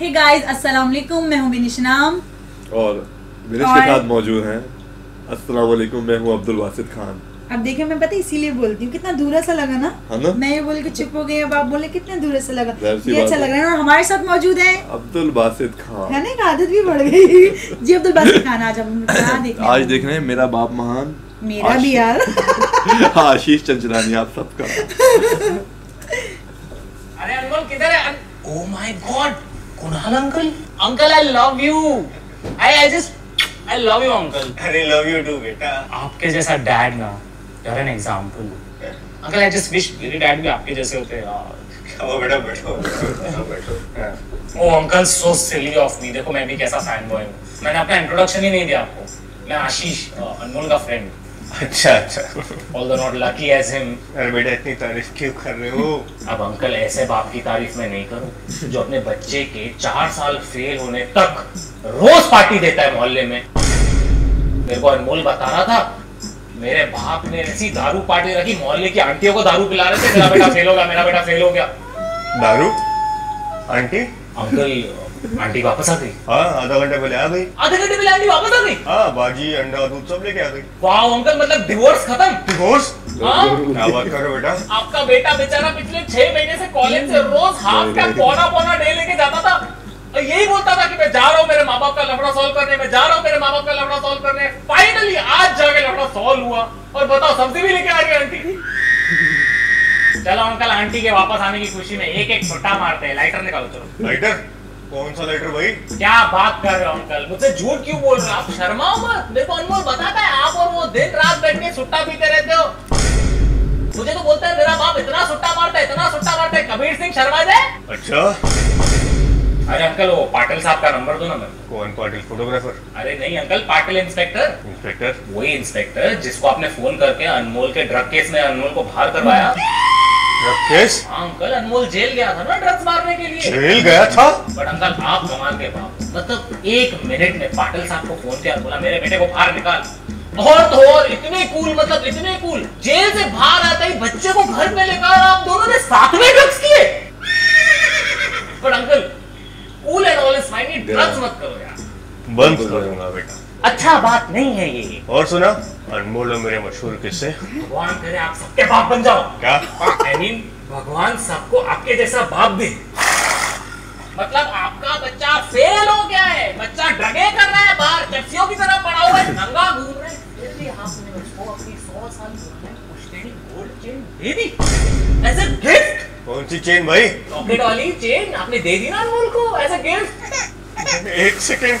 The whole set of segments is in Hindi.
हे गाइस अस्सलाम वालेकुम मैं हूँ बिनिश नाम। और विनेश के साथ मौजूद हैं। अस्सलाम वालेकुम मैं हूँ अब्दुल वासिद खान। अब देखिए मैं पता इसीलिए बोलती हूँ कितना दूर सा लगा ना? है ना? मैं ये बोल के चुप हो गई अब आप बोले कितने दूर से लगा? ये अच्छा लग रहा है और हमारे साथ मौजूद है। अब्दुल वासिद खान। है ना आदत भी बढ़ गई। जी अब्दुल बासित खान आज हम क्या देखने आज देख रहे हैं मेरा बाप महान। मेरा भी यार। हाँ आशीष चंचलानी आप सबका। अरे अनमोल किधर है? ओ my god Kunal uncle? Uncle I love you I I just I love you uncle अरे लव यू टू बेटा। आपके जैसा डैड ना यार an example uncle I just wish मेरे डैड भी आपके जैसे होते यार। आओ बेटा बैठो बैठो बैठो ओ uncle so silly of me देखो मैं भी कैसा फ़ैन बॉय हूँ। मैंने अपना इंट्रोडक्शन ही नहीं दिया आपको। मैं आशीष अनमोल का फ्रेंड अच्छा अच्छा। All the not lucky as him अरे बेटा इतनी तारीफ़ क्यों कर रहे हो? अब अंकल ऐसे बाप की तारीफ़ मैं नहीं करूँ जो अपने बच्चे के चार साल फेल होने तक रोज पार्टी देता है मोहल्ले में। मेरे को अनमोल बता रहा था मेरे बाप ने ऐसी दारू पार्टी रखी मोहल्ले की आंटियों को दारू पिला रहे थे मेरा बेटा फेल हो गया मेरा बेटा फेल हो गया। दारू? आंटी? अंकल आंटी वापस आ गई। हाँ आधा घंटा पहले आ गई। आधे घंटे पहले आंटी वापस आ गई? हाँ बाजी अंडा दूध सब लेके आ गई। वाह अंकल मतलब डिवोर्स खत्म। डिवोर्स हाँ। क्या बात कर रहे बेटा? आपका बेटा बेचारा पिछले छह महीने से कॉलेज से रोज हाफ़ का पौना पौना डे लेके जाता था। और यही बोलता था कि मैं जा रहा हूँ मेरे माँ बाप का लफड़ा सॉल्व करने मैं जा रहा हूँ मेरे माँ बाप का लफड़ा सॉल्व करने। फाइनली आज जाके लफड़ा सॉल्व हुआ। और बताओ सब्ज़ी भी लेके आ गई आंटी? चलो अंकल आंटी के वापस आने की खुशी में एक एक छोटा मारते हैं। लाइटर निकालो चलो। लाइटर कौन सा लाइटर भाई? क्या बात कर रहे हो अंकल मुझसे झूठ क्यों बोल रहे हो? आप शर्माओ मत। मेरे को अनमोल बताता है आप और वो दिन रात बैठ के सुट्टा पीते रहते हो। मुझे तो बोलता है मेरा बाप इतना सुट्टा मारता है इतना सुट्टा मारता है कबीर सिंह शर्मा जाए अच्छा। अरे अंकल वो पाटिल साहब का नंबर दो ना मेरे कौन पाटिल? फोटोग्राफर अरे नहीं अंकल पाटिल इंस्पेक्टर इंस्पेक्टर वही इंस्पेक्टर जिसको आपने फ़ोन करके अनमोल के ड्रग केस में अनमोल को बाहर करवाया। अंकल अनमोल जेल गया था ना ड्रग्स मारने के लिए? जेल गया था? बट अंकल आप कमाल के बाप। मतलब एक मिनट में पाटिल साहब को फ़ोन किया बोला मेरे बेटे को बाहर निकाल। और तो और इतने कूल मतलब इतने कूल जेल से बाहर आते ही बच्चे को घर पे लेकर आप दोनों ने साथ में ड्रग्स किए। But uncle cool and all is fine drugs मत करो यार। बंद बेटा। अच्छा बात नहीं है ये। और सुना? अनमोल और मेरे मशहूर किस्से। भगवान करे आप सबके बाप बन जाओ। क्या? आई मीन भगवान सबको आपके जैसा बाप दे मतलब आपका बच्चा फेल हो गया है। बच्चा ड्रगे कर रहा है बाहर पेप्सियों की तरह पड़ा हुआ है नंगा घूम रहा है। फिर भी आपने उसको अपनी 100 साल पुरानी पुश्तैनी गोल्ड चेन दे दी। एज अ गिफ्ट कौन सी चेन भाई? लॉकेट वाली चेन आपने दे दी ना अनमोल को एज अ गिफ्ट एक सेकेंड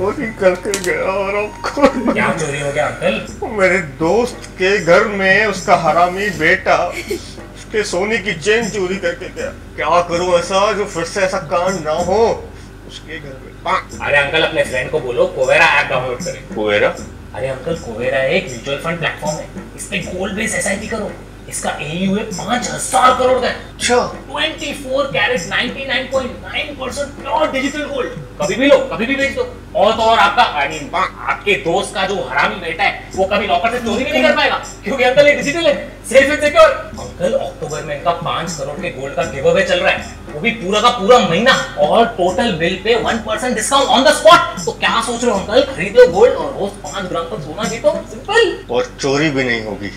चोरी करके गया और आपको क्या चोरी हो गया अंकल? मेरे दोस्त के घर में उसका हरामी बेटा उसके सोने की चेन चोरी करके गया। क्या करूँ ऐसा जो फिर से ऐसा कांड ना हो? उसके घर में। अरे अंकल अपने फ्रेंड को बोलो कोवेरा ऐप डाउनलोड करें। कोएरा अरे अंकल कोवेरा एक म्यूचुअल फंड प्लेटफॉर्म है। इस पे गोल्ड बेस एसआईपी करो। इसका एयू है पाँच हज़ार करोड़ का अच्छा। 24 carat 99.9 percent pure digital gold कभी भी लो कभी भी बेच दो। और तो और आपका आई मीन आपके दोस्त का जो हरामी बेटा है वो कभी लॉकर से चोरी भी नहीं कर पाएगा क्योंकि अंकल ये डिजिटल है। Safe and secure uncle October में इनका पाँच करोड़ के गोल्ड का गिव अवे चल रहा है। वो भी पूरा का पूरा महीना। और टोटल बिल पे one percent discount on the spot तो क्या सोच रहे हो अंकल? खरीद लो गोल्ड और रोज पाँच ग्राम का सोना जीतो। सिंपल और चोरी भी नहीं होगी।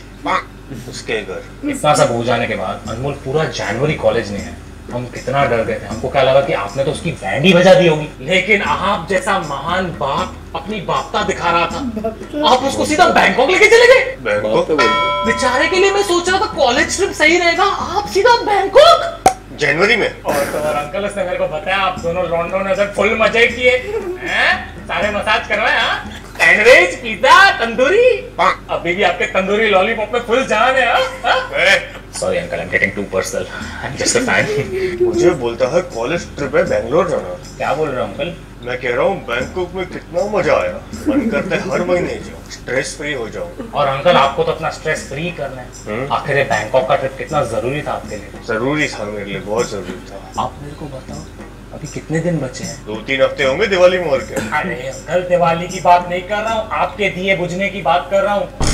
उसके घर। इतना सब हो जाने के बाद अनमोल पूरा जनवरी कॉलेज में है। हम कितना डर गए थे। हमको क्या लगा कि आपने तो उसकी बैंड ही बजा दी होगी। लेकिन आप जैसा महान बाप अपनी बापता दिखा रहा था आप उसको सीधा बैंकॉक लेके चले गए। बैंकॉक? तो बेचारे के लिए मैं सोच रहा था कॉलेज ट्रिप सही रहेगा आप सीधा बैंकॉक। जनवरी में? और तो और अंकल उसने मेरे को बताया आप दोनों लॉन्डो में फुल मज़े किए। सारे मसाज करवाए हाँ? Sandwich pizza tandoori. अभी भी आपके तंदूरी लॉलीपॉप में फुल जान है हाँ? Sorry uncle I am getting too personal I am just a fan मुझे बोलता है कॉलेज ट्रिप है बैंगलोर जाना। क्या बोल रहे हो अंकल मैं कह रहा हूँ बैंकॉक में कितना मज़ा आया। मन करता है हर महीने जाऊँ स्ट्रेस फ्री हो जाऊँ। और अंकल आपको तो अपना स्ट्रेस फ्री करना है। हम्म। आखिर बैंकॉक का ट्रिप कितना ज़रूरी था आपके लिए? ज़रूरी था मेरे लिए बहुत ज़रूरी था। आप मेरे को बताओ अभी कितने दिन बचे हैं? दो तीन हफ़्ते होंगे दिवाली में और क्या? अरे अंकल दिवाली की बात नहीं कर रहा हूँ। आपके दिए बुझने की बात कर रहा हूँ।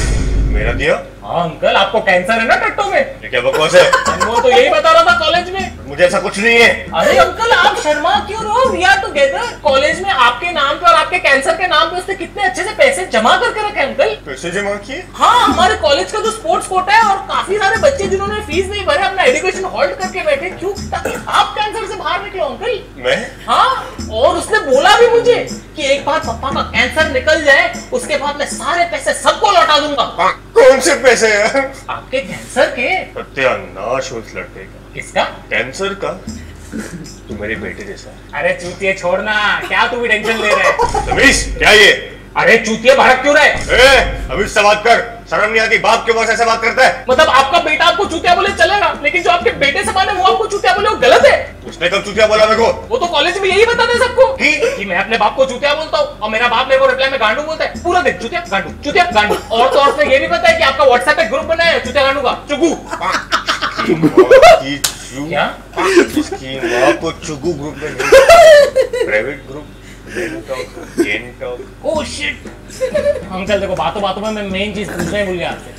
मेरा दिया? हाँ अंकल आपको कैंसर है ना टट्टो में? ये क्या बकवास है? अनमोल तो यही बता रहा था कॉलेज में। मुझे ऐसा कुछ नहीं है। अरे अंकल आप शर्मा क्यों रहो वी आर टुगेदर कॉलेज में आपके नाम पे और आपके कैंसर के नाम पे उसने कितने अच्छे से पैसे जमा करके रखे अंकल? पैसे जमा किए? हाँ हमारे कॉलेज का जो स्पोर्ट्स कोटा है और काफ़ी सारे बच्चे जिन्होंने फ़ीस नहीं भरे अपना एजुकेशन होल्ड करके बैठे क्यों? ताकि आप बाहर निकलो अंकल मैं? हाँ और उसने बोला भी मुझे कि एक बार पापा का कैंसर निकल जाए उसके बाद मैं सारे पैसे सबको लौटा दूँगा। कौन से पैसे हैं? आपके कैंसर के? सत्यानाश उस लड़के का। किसका? कैंसर का? तू मेरे बेटे जैसा अरे चूतिए छोड़ना क्या तू भी टेंशन ले रहा है? तमीज क्या ये? अरे चूतिए भड़क क्यों रहे? अभी से बात कर। शर्म नहीं आती बाप के पास ऐसे बात करता है। मतलब आपका बेटा आपको चूतिया बोले चलेगा लेकिन जो आपके बेटे से है वो आपको चूतिया बोले वो गलत है? उसने कब चुतिया बोला मेरे को? वो तो कॉलेज में यही बताते हैं सबको। कि? कि मैं अपने बाप को चूतिया बोलता हूँ और मेरा बाप मेरे को रिप्लाई में गांडू बोलता है। पूरा दिन चूतिया गांडू चूतिया गांडू। और तो और ये भी पता है कि आपका व्हाट्सएप पे ग्रुप बनाया है चूतिया गांडू का। चुगू। क्या? को चुगू ग्रुप में private group oh shit uncle देखो बातों बातों में मैं मेन चीज़ पूछना ही भूल गया आपसे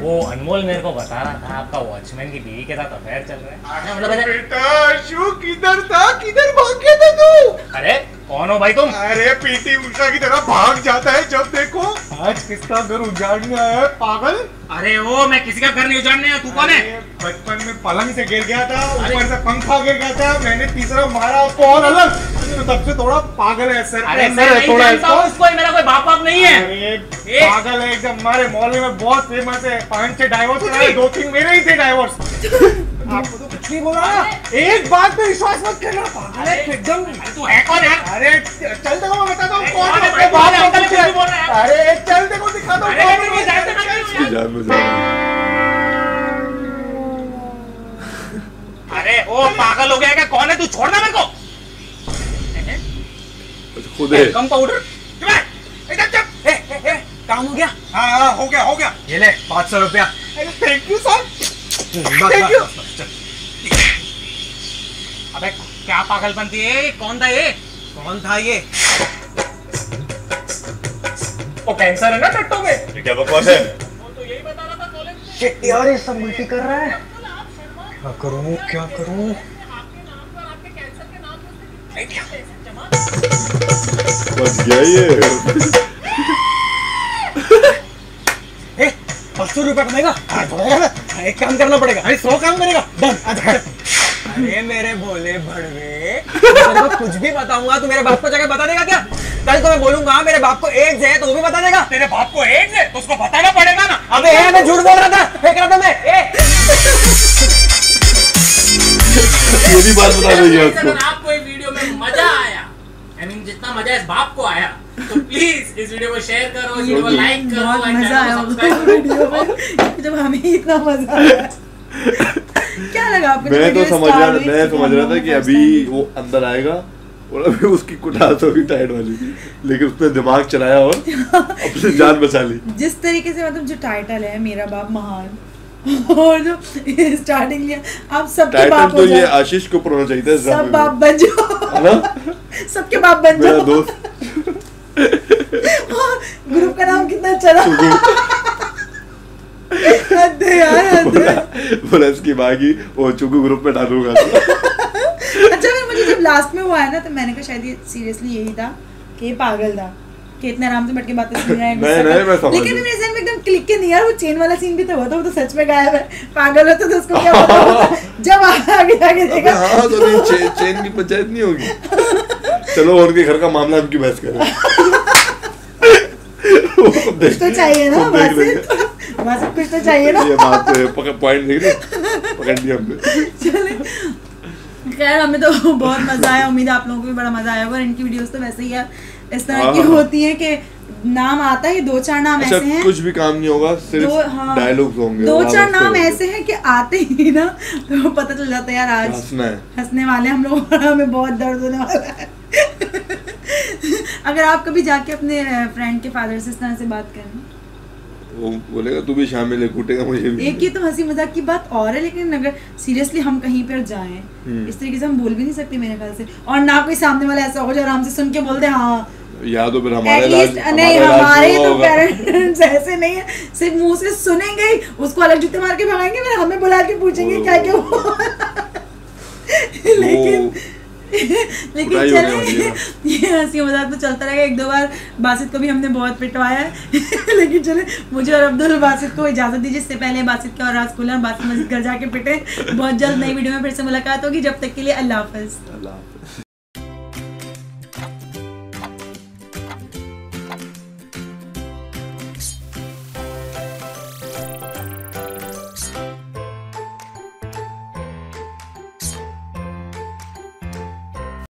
वो अनमोल मेरे को बता रहा था आपका वॉचमैन की बीवी के साथ अफेयर चल रहा है। मतलब बेटा शू किधर था? किधर भाग गया था तू? अरे कौन हो भाई तुम? अरे पीटी उषा की तरह भाग जाता है जब देखो। आज किसका घर उजाड़ने आया है पागल? अरे ओ मैं किसी का घर नहीं उजाड़ने आया तू कौन है? बचपन में पलंग से गिर गया था ऊपर से पंखा गिर गया था मैंने तीसरा मारा उसको और अलग। तो तब से थोड़ा पागल है सर। अरे मैं नहीं थोड़ा हूँ इसका उसको मेरा कोई बाप बाप नहीं है। पागल है एकदम। हमारे मोहल्ले में बहुत फ़ेमस है। पाँच छह डाइवोर्स कुछ। दो तीन मेरे ही थे डाइवोर्स आपको तो कुछ नहीं बोला। एक बात पे विश्वास मत करना पागल है एकदम। अरे तू है कौन यार अरे चल देखो मैं बताता हूँ कौन है। अपने अंकल नहीं बोल रहा है? अरे चल देखो दिखाता हूँ अरे, कौन है। जानते ना जान में अरे ओ पागल हो गया क्या? कौन है? तू छोड़ना मेरे को। खुद है। कम पाउडर इधर चुप ए, ए, ए, काम हो गया? हाँ हाँ हो गया हो गया। ये ले पाँच सौ रुपया। Thank you sir thank you अबे क्या पागलपन थी ये कौन था ये? कौन था ये? वो कैंसर है ना टट्टो में? ये क्या बकवास है? वो तो यही बता रहा था कॉलेज में। शिट यार ये सब उल्टी कर रहा है। क्या करूँ क्या करूँ? आपके बच गया ये पाँच सौ रुपया कमाएगा? हाँ। हाँ, एक काम करना पड़ेगा। अरे सौ काम करेगा। डन अच्छा अरे मेरे भोले भड़वे। मैं कुछ भी बताऊँगा तू मेरे बाप को जाके बता देगा क्या? कल को मैं बोलूँगा मेरे बाप को एड्स है तो वो भी बता देगा। तेरे बाप को एड्स है तो उसको बताना पड़ेगा ना। अबे है मैं झूठ बोल रहा था फेंक रहा था मैं ए। ये भी बात बता उसको आपको ये वीडियो में मज़ा आया आई मीन जितना मज़ा इस बाप को आया तो प्लीज़ इस वीडियो को शेयर करो इस वीडियो को लाइक करो बहुत मज़ा आया। वीडियो में जब हमें इतना मज़ा आया। क्या लगा आपको मैं तो समझ रहा मैं समझ रहा था कि अभी वो अंदर आएगा और अभी उसकी कुटास होगी टाइट वाली लेकिन उसने दिमाग चलाया और अपनी जान बचा ली। जिस तरीके से मतलब जो टाइटल है मेरा बाप महान। और जो स्टार्टिंग लिया आप सबके बाप तो ये आशीष को चाहिए सब बाप बन जाओ। सबके बाप बन जाओ। दोस्त का नाम कितना चला। है यार हद। बोला इसकी की वो चुगू ग्रुप में डालूँगा। अच्छा फिर मुझे जब लास्ट में वो आया ना तो मैंने कहा शायद ये सीरियसली यही था कि ये पागल था कि इतने आराम से बैठ के बातें सुन रहा है नहीं, नहीं, मैं समझ लेकिन मेरे ज़हन में एकदम क्लिक के नहीं यार वो चेन वाला सीन भी तो हुआ था वो तो सच में गायब है। पागल होता तो उसको क्या पता होता। जब आगे आगे देखा। हाँ तो नहीं चेन की पंचायत नहीं होगी। चलो उनके घर का मामला हम क्यों बहस करें। कुछ तो चाहिए ना? वो देख वैसे लेंगे। कुछ तो चाहिए ना? ये बात तो है, पॉइंट देख रहे। पकड़ लिया हमने। चले खैर हमें तो बहुत मज़ा आया। उम्मीद है आप लोगों को भी बड़ा मज़ा आया होगा और इनकी वीडियोस तो वैसे ही यार इस तरह की हाँ। होती है कि नाम आता है दो चार नाम अच्छा ऐसे हैं। कुछ भी काम नहीं होगा सिर्फ़ हाँ। डायलॉग्स होंगे। दो चार नाम ऐसे हैं कि आते ही ना तो पता चल जाता है यार आज हंसना है। हंसने वाले हम लोग हमें बहुत दर्द होने वाला है। अगर आप कभी जाके अपने फ्रेंड के फादर से इस तरह से बात करें। वो बोलेगा तू भी शामिल है कूटेगा मुझे भी। एक ही तो हँसी मज़ाक की बात और है लेकिन अगर सीरियसली हम कहीं पर जाएँ हम्म। इस तरीके से हम बोल भी नहीं सकते मेरे ख्याल से। और ना कोई सामने वाला ऐसा हो जो आराम से सुन के बोल दे हाँ या तो फिर हमारे इलाज नहीं हमारे तो पेरेंट्स ऐसे नहीं है। सिर्फ़ मुँह से सुनेंगे उसको अलग जूते मार के भगाएँगे फिर हमें बुला के पूछेंगे क्या क्या हुआ? लेकिन लेकिन चले। ये हँसी मज़ाक तो चलता रहेगा। एक दो बार बासित को भी हमने बहुत पिटवाया है। लेकिन चले मुझे और अब्दुल बासित को इजाज़त दीजिए। इससे पहले बासित के और राजकुलर बासित मस्जिद घर जाके पिटे। बहुत जल्द नई वीडियो में फिर से मुलाकात होगी। जब तक के लिए अल्लाह हाफिज़। अल्लाह हाफिज़।